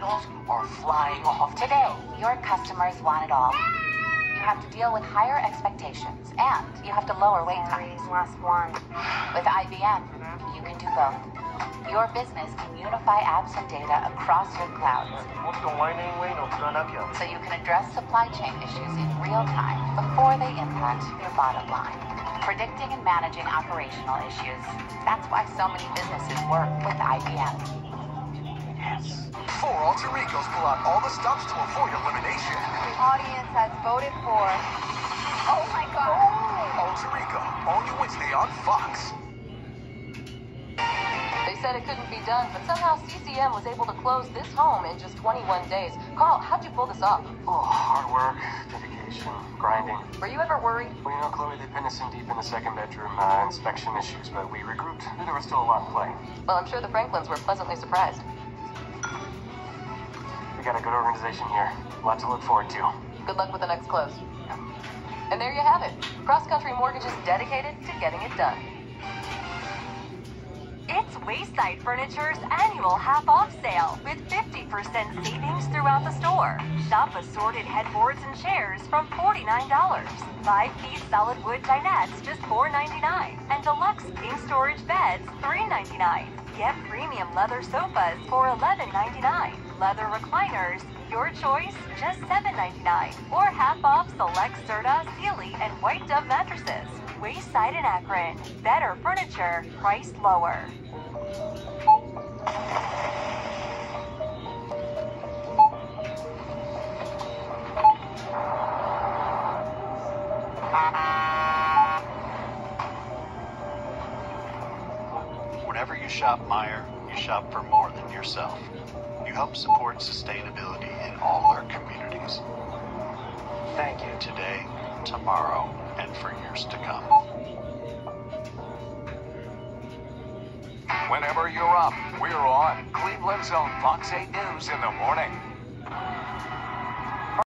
bundles are flying off Today, your customers want it all. You have to deal with higher expectations, and you have to lower wait times. Last one. With IBM, you can do both. Your business can unify apps and data across your clouds, so you can address supply chain issues in real time before they impact your bottom line. Predicting and managing operational issues. That's why so many businesses work with IBM. Four alter egos pull out all the stops to avoid elimination. The audience has voted for. Oh my god. Alter ego, all new Wednesday on Fox. They said it couldn't be done, but somehow CCM was able to close this home in just 21 days. Carl, how'd you pull this off? Oh, hard work, dedication, grinding. Were you ever worried? Well, you know, Chloe, they pinned us in deep in the second bedroom, uh, inspection issues, but we regrouped. There was still a lot in play. Well, I'm sure the Franklins were pleasantly surprised. We got a good organization here. A lot to look forward to. Good luck with the next close. And there you have it. Cross Country Mortgages dedicated to getting it done. It's Wayside Furniture's annual half-off sale with 50% savings throughout the store. Shop assorted headboards and chairs from $49. Five-piece solid wood dinettes just $4.99. And deluxe king storage beds $3.99. Get premium leather sofas for $11.99. Leather recliners, your choice, just $7.99. Or half off select Serta, Sealy, and White Dove mattresses. Wayside and Akron. Better furniture, priced lower. Whenever you shop Meijer, you shop for more than yourself. You help support sustainability in all our communities. Thank you today, tomorrow, and for years to come. Whenever you're up, we're on. Cleveland's own Fox 8 News in the morning.